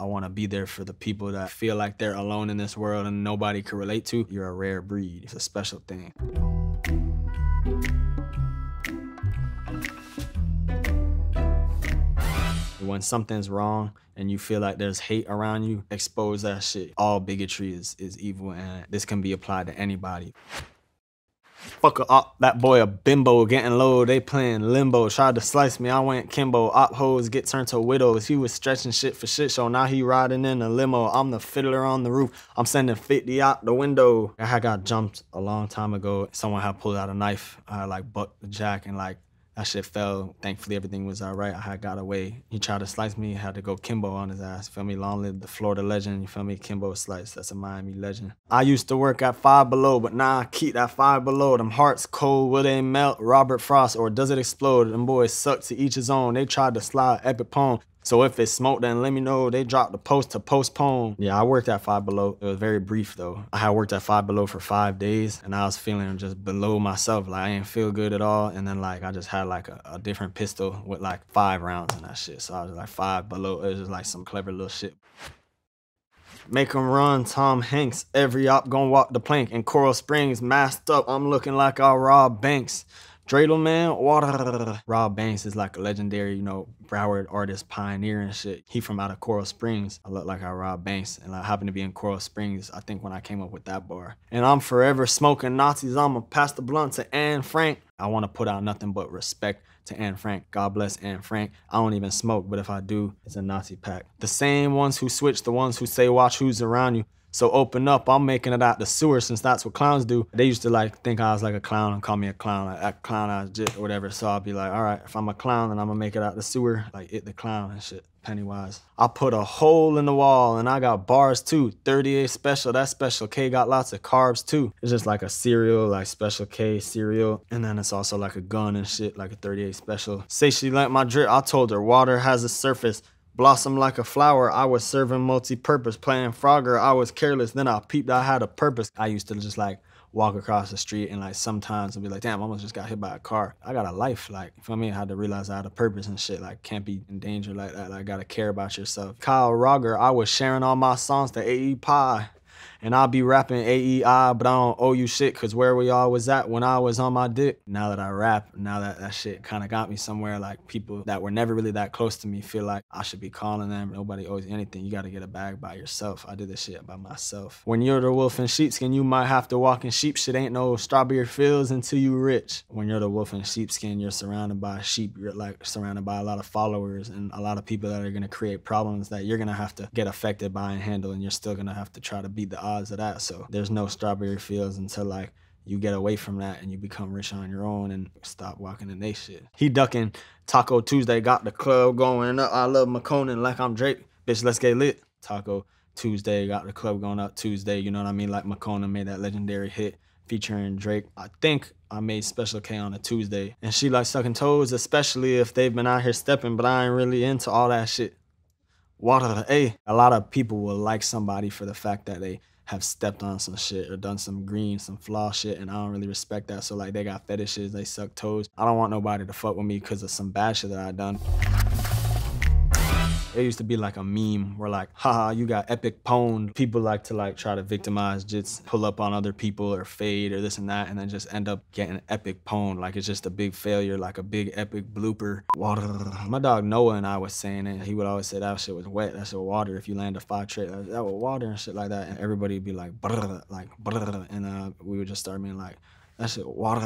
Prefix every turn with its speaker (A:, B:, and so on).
A: I want to be there for the people that feel like they're alone in this world and nobody can relate to. You're a rare breed. It's a special thing. When something's wrong and you feel like there's hate around you, expose that shit. All bigotry is, is evil and this can be applied to anybody. Fuck up, that boy a bimbo getting low. They playing limbo. Tried to slice me, I went Kimbo. Op hoes get turned to widows. He was stretching shit for shit show. Now he riding in a limo. I'm the fiddler on the roof. I'm sending 50 out the window. I got jumped a long time ago. Someone had pulled out a knife. I like bucked the jack and like that shit fell. Thankfully, everything was all right. I had got away. He tried to slice me. Had to go Kimbo on his ass. Feel me? Long live the Florida legend. You feel me? Kimbo Slice. That's a Miami legend. I used to work at Five Below, but now I keep that Five Below. Them hearts cold. Will they melt? Robert Frost or does it explode? Them boys suck to each his own. They tried to slide epic pwned. So if it's smoke, then let me know. They dropped the post to postpone. Yeah, I worked at Five Below. It was very brief though. I had worked at Five Below for five days and I was feeling just below myself. Like I didn't feel good at all. And then like I just had like a, a different pistol with like five rounds in that shit. So I was like five below. It was just like some clever little shit. Make 'em run, Tom Hanks. Every op gon' walk the plank. In Coral Springs, masked up, I'm looking like I rob banks. Dreidel man, water. Rob Banks is like a legendary, you know, Broward artist pioneer and shit. He from out of Coral Springs. I look like I Rob Banks and I happen to be in Coral Springs, I think when I came up with that bar. And I'm forever smoking Nazis. I'ma pass the blunt to Anne Frank. I wanna put out nothing but respect to Anne Frank. God bless Anne Frank. I don't even smoke, but if I do, it's a Nazi pack. The same ones who switch, the ones who say watch who's around you. So open up, I'm making it out the sewer since that's what clowns do. They used to like think I was like a clown and call me a clown, like a clown I jit or whatever. So I'll be like, all right, if I'm a clown, then I'm gonna make it out the sewer, like it the clown and shit. Pennywise. I put a hole in the wall and I got bars too. 38 special, that special K got lots of carbs too. It's just like a cereal, like special K cereal. And then it's also like a gun and shit, like a 38 special. Say she liked my drip, I told her water has a surface. Blossom like a flower, I was serving multi-purpose. Playing Frogger, I was careless. Then I peeped I had a purpose. I used to just like walk across the street and like sometimes I'd be like, damn, I almost just got hit by a car. I got a life, like, you feel me? I had to realize I had a purpose and shit. Like, can't be in danger like that. Like, gotta care about yourself. Kyle Rogger, I was sharing all my songs to AE Pie and I'll be rapping AEI, but I don't owe you shit because where we all was at when I was on my dick. Now that I rap, now that that shit kind of got me somewhere, like people that were never really that close to me feel like I should be calling them. Nobody owes you anything. You got to get a bag by yourself. I did this shit by myself. When you're the wolf in sheepskin, you might have to walk in sheep shit. Ain't no strawberry fields until you rich. When you're the wolf in sheepskin, you're surrounded by sheep. You're like surrounded by a lot of followers and a lot of people that are going to create problems that you're going to have to get affected by and handle. And you're still going to have to try to beat the odds of that. So there's no strawberry fields until like you get away from that and you become rich on your own and stop walking in they shit. He ducking Taco Tuesday, got the club going up. I love Makonnen like I'm Drake. Bitch, let's get lit. Taco Tuesday, got the club going up Tuesday. You know what I mean? Like Makonnen made that legendary hit featuring Drake. I think I made Special K on a Tuesday. And she like sucking toes, especially if they've been out here stepping, but I ain't really into all that shit. Water, hey, a lot of people will like somebody for the fact that they have stepped on some shit or done some green, some flaw shit, and I don't really respect that. So like they got fetishes, they suck toes. I don't want nobody to fuck with me because of some bad shit that I done. It used to be like a meme where like, haha, you got epic pwned. People like to like try to victimize, just pull up on other people or fade or this and that, and then just end up getting epic pwned. Like it's just a big failure, like a big epic blooper. Water. My dog Noah and I was saying it. He would always say that shit was wet. That's a water. If you land a five trait, that was water and shit like that. And everybody would be like, like, and uh, we would just start being like, that shit water.